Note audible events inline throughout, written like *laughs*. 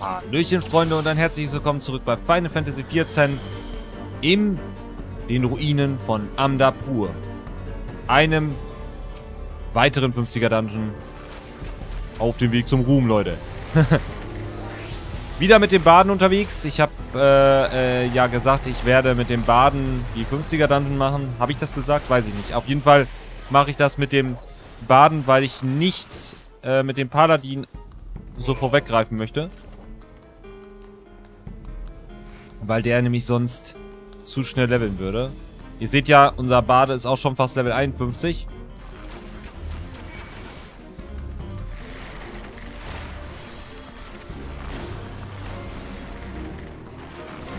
Hallöchen Freunde und ein herzliches Willkommen zurück bei Final Fantasy XIV in den Ruinen von Amdapur. Einem weiteren 50er Dungeon auf dem Weg zum Ruhm, Leute. *laughs* Wieder mit dem Baden unterwegs. Ich habe äh, äh, ja gesagt, ich werde mit dem Baden die 50er Dungeon machen. Habe ich das gesagt? Weiß ich nicht. Auf jeden Fall mache ich das mit dem Baden, weil ich nicht äh, mit dem Paladin so vorweggreifen möchte. Weil der nämlich sonst zu schnell leveln würde. Ihr seht ja, unser Bade ist auch schon fast Level 51.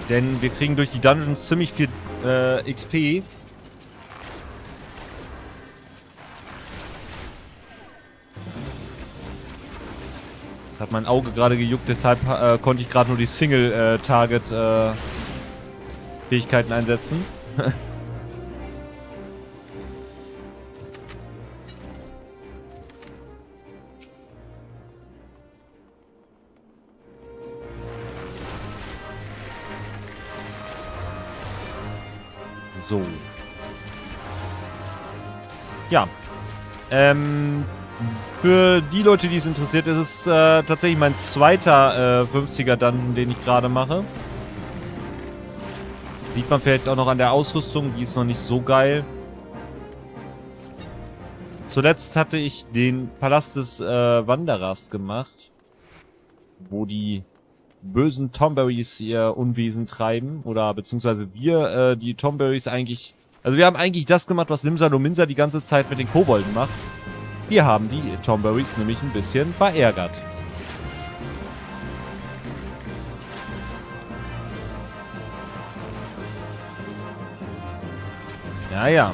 Denn wir kriegen durch die Dungeons ziemlich viel äh, XP. Hat mein Auge gerade gejuckt, deshalb äh, konnte ich gerade nur die Single-Target-Fähigkeiten äh, einsetzen. *laughs* so. Ja. Ähm, für die Leute, die es interessiert, ist es äh, tatsächlich mein zweiter äh, 50er Dungeon, den ich gerade mache. Sieht man vielleicht auch noch an der Ausrüstung, die ist noch nicht so geil. Zuletzt hatte ich den Palast des äh, Wanderers gemacht, wo die bösen Tomberries ihr Unwesen treiben, oder beziehungsweise wir äh, die Tomberries eigentlich... Also wir haben eigentlich das gemacht, was Limsa Lominsa die ganze Zeit mit den Kobolden macht. Wir haben die Tomberries nämlich ein bisschen verärgert. Ja, ja.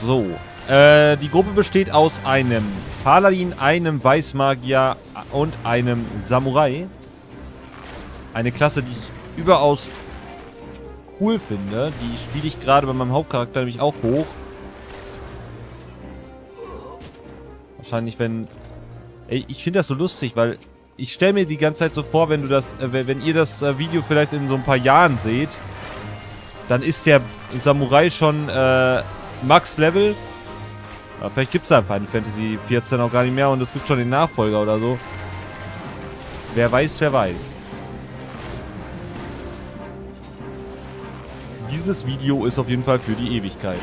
So. Äh, die Gruppe besteht aus einem Paladin, einem Weißmagier und einem Samurai. Eine Klasse, die ich überaus cool finde. Die spiele ich gerade bei meinem Hauptcharakter nämlich auch hoch. Wahrscheinlich, wenn... Ey, ich finde das so lustig, weil ich stelle mir die ganze Zeit so vor, wenn du das, äh, wenn ihr das äh, Video vielleicht in so ein paar Jahren seht, dann ist der Samurai schon äh, Max Level. Aber vielleicht gibt es ja Final Fantasy 14 auch gar nicht mehr und es gibt schon den Nachfolger oder so. Wer weiß, wer weiß. Dieses Video ist auf jeden Fall für die Ewigkeit.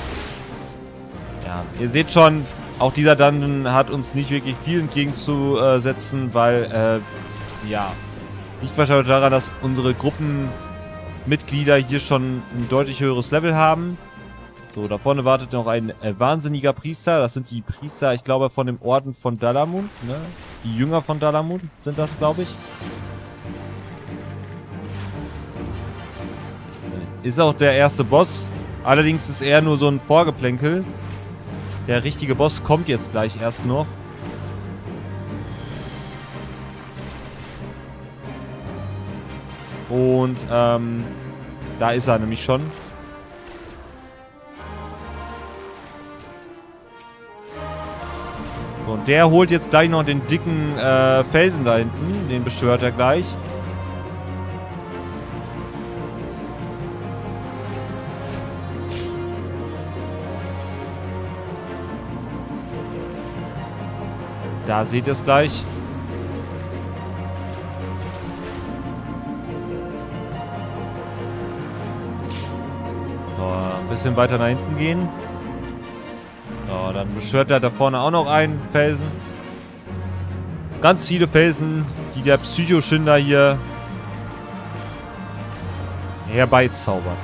Ja, ihr seht schon, auch dieser Dungeon hat uns nicht wirklich viel entgegenzusetzen, weil, äh, ja, liegt wahrscheinlich daran, dass unsere Gruppenmitglieder hier schon ein deutlich höheres Level haben. So, da vorne wartet noch ein äh, wahnsinniger Priester. Das sind die Priester, ich glaube, von dem Orden von Dalamund. Ne? Die Jünger von Dalamund sind das, glaube ich. Ist auch der erste Boss. Allerdings ist er nur so ein Vorgeplänkel. Der richtige Boss kommt jetzt gleich erst noch. Und ähm, da ist er nämlich schon. Und der holt jetzt gleich noch den dicken äh, Felsen da hinten. Den beschwört er gleich. Da seht ihr es gleich. So, ein bisschen weiter nach hinten gehen. So, dann beschwört er da vorne auch noch einen Felsen. Ganz viele Felsen, die der Psychoschinder hier herbeizaubert.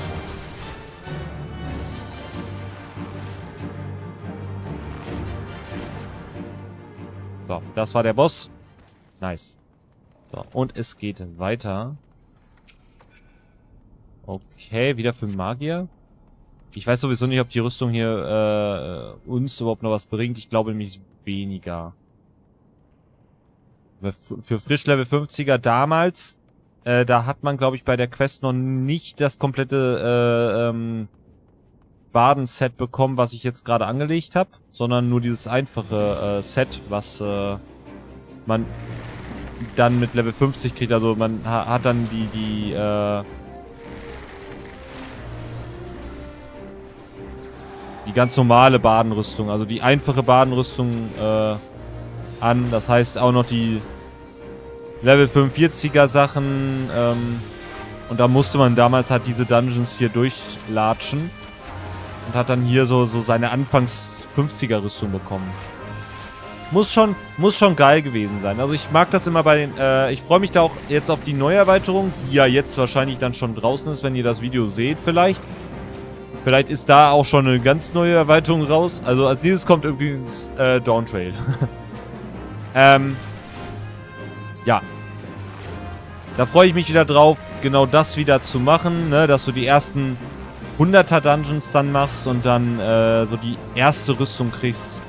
So, das war der Boss. Nice. So, und es geht weiter. Okay, wieder für Magier. Ich weiß sowieso nicht, ob die Rüstung hier äh, uns überhaupt noch was bringt. Ich glaube nämlich weniger. Für frisch Level 50er damals, äh, da hat man, glaube ich, bei der Quest noch nicht das komplette äh, ähm, Baden-Set bekommen, was ich jetzt gerade angelegt habe, sondern nur dieses einfache äh, Set, was äh, man dann mit Level 50 kriegt. Also man ha hat dann die, die, äh, die ganz normale Badenrüstung, also die einfache Badenrüstung äh, an. Das heißt auch noch die Level 45er Sachen. Ähm, und da musste man damals halt diese Dungeons hier durchlatschen. Und hat dann hier so, so seine Anfangs 50er Rüstung bekommen. Muss schon, muss schon geil gewesen sein. Also ich mag das immer bei den, äh, ich freue mich da auch jetzt auf die Neuerweiterung, die ja jetzt wahrscheinlich dann schon draußen ist, wenn ihr das Video seht vielleicht. Vielleicht ist da auch schon eine ganz neue Erweiterung raus. Also als dieses kommt übrigens äh, Dawn Trail. *laughs* ähm, ja. Da freue ich mich wieder drauf, genau das wieder zu machen, ne? dass du die ersten 100er Dungeons dann machst und dann äh, so die erste Rüstung kriegst.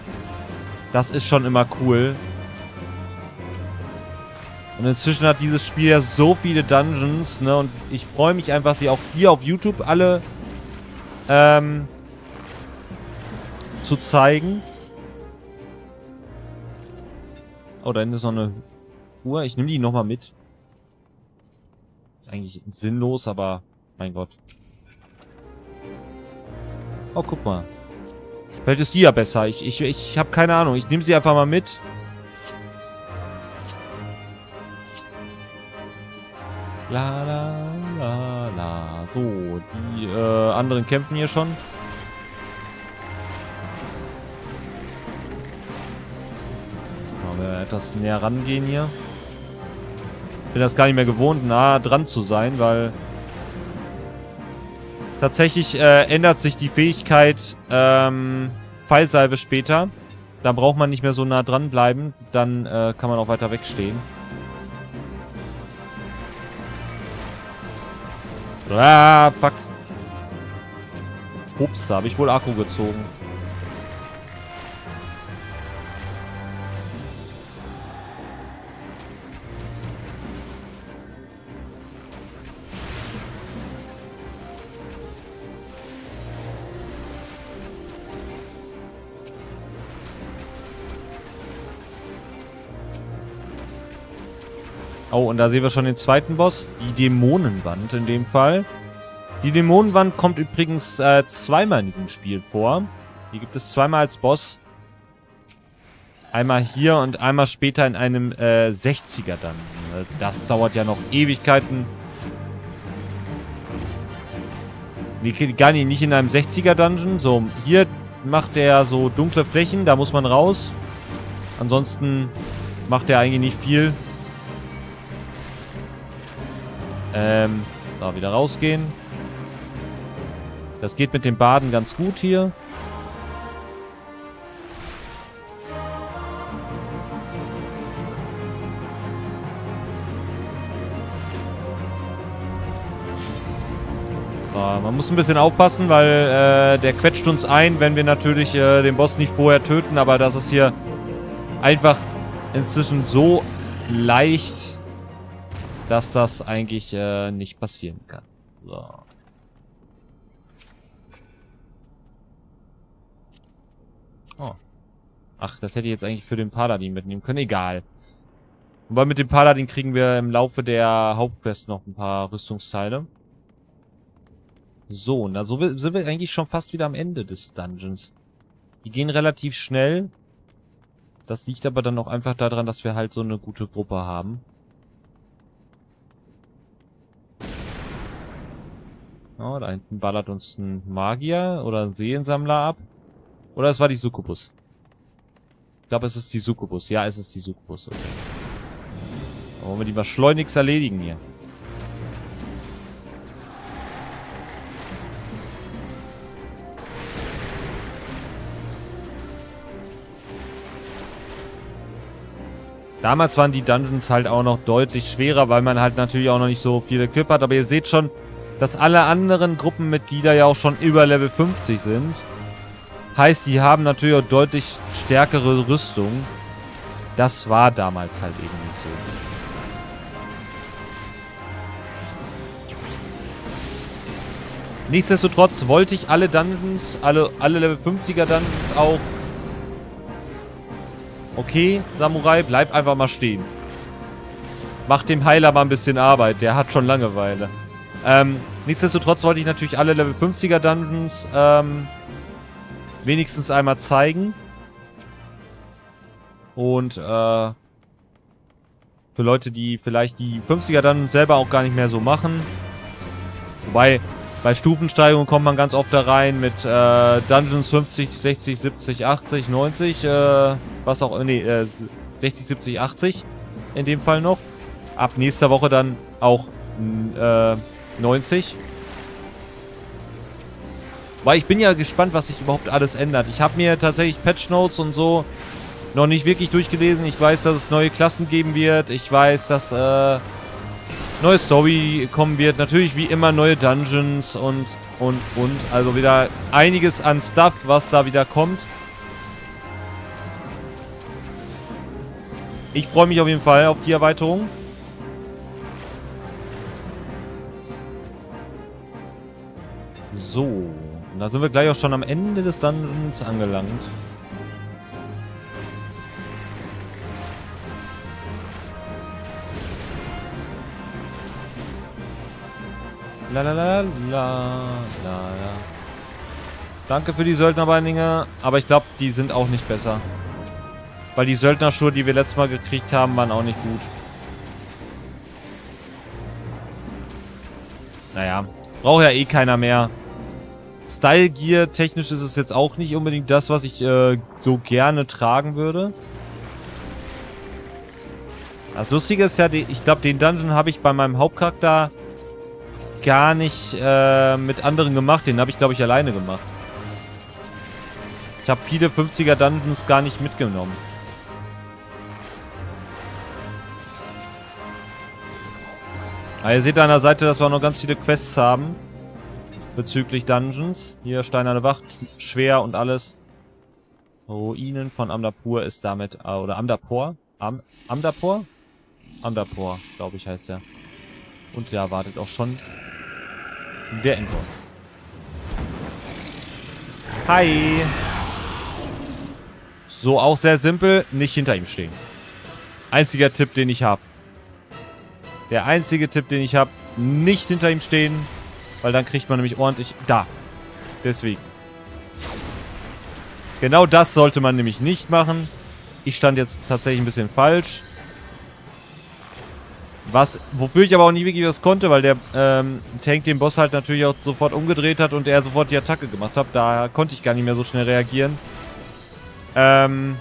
Das ist schon immer cool. Und inzwischen hat dieses Spiel ja so viele Dungeons, ne? Und ich freue mich einfach, sie auch hier auf YouTube alle ähm, zu zeigen. Oh, da hinten ist noch eine Uhr. Ich nehme die nochmal mit. Ist eigentlich sinnlos, aber mein Gott. Oh, guck mal. Vielleicht ist die ja besser. Ich, ich, ich habe keine Ahnung. Ich nehme sie einfach mal mit. La la la la. So, die äh, anderen kämpfen hier schon. Mal wir etwas näher rangehen hier. Bin das gar nicht mehr gewohnt, nah dran zu sein, weil Tatsächlich äh, ändert sich die Fähigkeit ähm, Fallsalbe später. Da braucht man nicht mehr so nah dran bleiben. Dann äh, kann man auch weiter wegstehen. Ah, fuck. Ups, habe ich wohl Akku gezogen. Oh, und da sehen wir schon den zweiten Boss. Die Dämonenwand in dem Fall. Die Dämonenwand kommt übrigens äh, zweimal in diesem Spiel vor. Die gibt es zweimal als Boss. Einmal hier und einmal später in einem äh, 60er dann. Das dauert ja noch Ewigkeiten. Nee, gar nicht, nicht in einem 60er Dungeon. So, hier macht er so dunkle Flächen, da muss man raus. Ansonsten macht er eigentlich nicht viel. Ähm, da wieder rausgehen. Das geht mit dem Baden ganz gut hier. man muss ein bisschen aufpassen, weil äh, der quetscht uns ein, wenn wir natürlich äh, den Boss nicht vorher töten. Aber das ist hier einfach inzwischen so leicht dass das eigentlich äh, nicht passieren kann. So. Oh. Ach, das hätte ich jetzt eigentlich für den Paladin mitnehmen können. Egal. Wobei mit dem Paladin kriegen wir im Laufe der Hauptquest noch ein paar Rüstungsteile. So, na so sind wir eigentlich schon fast wieder am Ende des Dungeons. Die gehen relativ schnell. Das liegt aber dann auch einfach daran, dass wir halt so eine gute Gruppe haben. Oh, da hinten ballert uns ein Magier oder ein Seelensammler ab. Oder es war die Succubus. Ich glaube, es ist die Succubus. Ja, es ist die Succubus. Okay. Wollen wir die mal schleunigst erledigen hier. Damals waren die Dungeons halt auch noch deutlich schwerer, weil man halt natürlich auch noch nicht so viel Equip hat. Aber ihr seht schon, dass alle anderen Gruppenmitglieder ja auch schon über Level 50 sind. Heißt, die haben natürlich auch deutlich stärkere Rüstung. Das war damals halt eben nicht so. Nichtsdestotrotz wollte ich alle Dungeons, alle, alle Level 50er Dungeons auch... Okay, Samurai, bleib einfach mal stehen. Macht dem Heiler mal ein bisschen Arbeit. Der hat schon Langeweile. Ähm, nichtsdestotrotz wollte ich natürlich alle Level 50er Dungeons ähm, wenigstens einmal zeigen. Und äh, für Leute, die vielleicht die 50er dann selber auch gar nicht mehr so machen. Wobei, bei Stufensteigerung kommt man ganz oft da rein mit äh, Dungeons 50, 60, 70, 80, 90, äh, was auch, nee, äh, 60, 70, 80 in dem Fall noch. Ab nächster Woche dann auch äh, 90. Weil ich bin ja gespannt, was sich überhaupt alles ändert. Ich habe mir tatsächlich Patch Notes und so noch nicht wirklich durchgelesen. Ich weiß, dass es neue Klassen geben wird. Ich weiß, dass äh, neue Story kommen wird. Natürlich wie immer neue Dungeons und, und, und. Also wieder einiges an Stuff, was da wieder kommt. Ich freue mich auf jeden Fall auf die Erweiterung. So. Und dann sind wir gleich auch schon am Ende des Dungeons angelangt. La la la la la Danke für die Söldnerbeininge, aber ich glaube, die sind auch nicht besser. Weil die Söldnerschuhe, die wir letztes Mal gekriegt haben, waren auch nicht gut. Naja, braucht ja eh keiner mehr. Style Gear technisch ist es jetzt auch nicht unbedingt das, was ich äh, so gerne tragen würde. Das Lustige ist ja, ich glaube, den Dungeon habe ich bei meinem Hauptcharakter gar nicht äh, mit anderen gemacht. Den habe ich, glaube ich, alleine gemacht. Ich habe viele 50er Dungeons gar nicht mitgenommen. Ah, ihr seht an der Seite, dass wir auch noch ganz viele Quests haben. Bezüglich Dungeons. Hier Steinerne Wacht, schwer und alles. Ruinen von Amdapur ist damit, äh, oder Amdapur? Am, Amdapur? Amdapur, glaube ich, heißt er. Und da wartet auch schon der Endboss. Hi. So, auch sehr simpel. Nicht hinter ihm stehen. Einziger Tipp, den ich habe. Der einzige Tipp, den ich habe. Nicht hinter ihm stehen. Weil dann kriegt man nämlich ordentlich... Da. Deswegen. Genau das sollte man nämlich nicht machen. Ich stand jetzt tatsächlich ein bisschen falsch. Was, wofür ich aber auch nicht wirklich was konnte, weil der ähm, Tank den Boss halt natürlich auch sofort umgedreht hat und er sofort die Attacke gemacht hat. Da konnte ich gar nicht mehr so schnell reagieren. Ähm,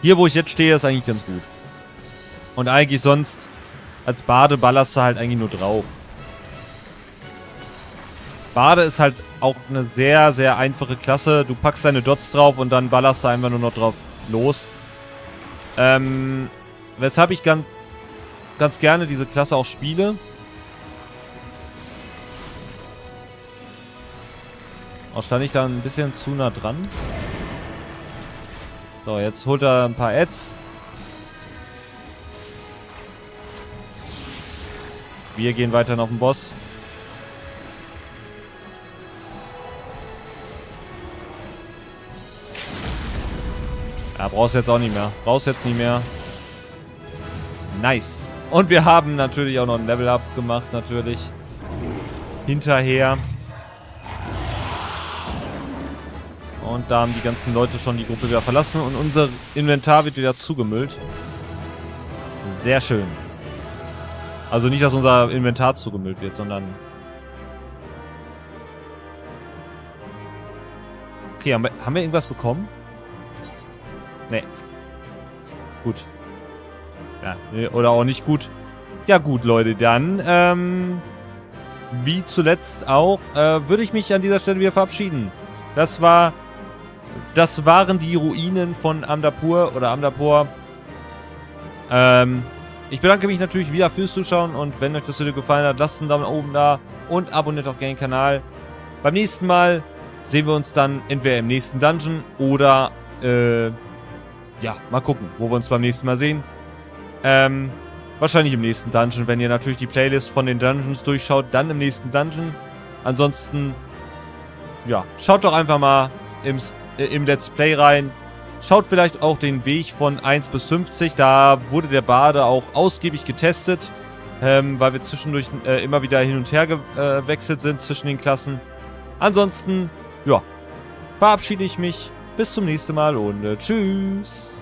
hier, wo ich jetzt stehe, ist eigentlich ganz gut. Und eigentlich sonst, als Bade ballerst du halt eigentlich nur drauf. Bade ist halt auch eine sehr, sehr einfache Klasse. Du packst deine Dots drauf und dann ballerst du einfach nur noch drauf los. Ähm, Weshalb ich ganz, ganz gerne diese Klasse auch spiele. Auch stand ich da ein bisschen zu nah dran. So, jetzt holt er ein paar Ads. Wir gehen weiter auf den Boss. Ja, brauchst jetzt auch nicht mehr. Brauchst jetzt nicht mehr. Nice. Und wir haben natürlich auch noch ein Level-Up gemacht, natürlich. Hinterher. Und da haben die ganzen Leute schon die Gruppe wieder verlassen und unser Inventar wird wieder zugemüllt. Sehr schön. Also nicht, dass unser Inventar zugemüllt wird, sondern... Okay, haben wir, haben wir irgendwas bekommen? Nee. Gut. Ja, oder auch nicht gut. Ja gut, Leute, dann, ähm, wie zuletzt auch, äh, würde ich mich an dieser Stelle wieder verabschieden. Das war, das waren die Ruinen von Amdapur oder Amdapur. Ähm, ich bedanke mich natürlich wieder fürs Zuschauen und wenn euch das Video gefallen hat, lasst einen Daumen oben da und abonniert auch gerne den Kanal. Beim nächsten Mal sehen wir uns dann entweder im nächsten Dungeon oder, äh, ja, mal gucken, wo wir uns beim nächsten Mal sehen. Ähm, wahrscheinlich im nächsten Dungeon. Wenn ihr natürlich die Playlist von den Dungeons durchschaut, dann im nächsten Dungeon. Ansonsten, ja, schaut doch einfach mal im, äh, im Let's Play rein. Schaut vielleicht auch den Weg von 1 bis 50. Da wurde der Bade auch ausgiebig getestet, ähm, weil wir zwischendurch äh, immer wieder hin und her gewechselt sind zwischen den Klassen. Ansonsten, ja, verabschiede ich mich. Bis zum nächsten Mal und äh, tschüss.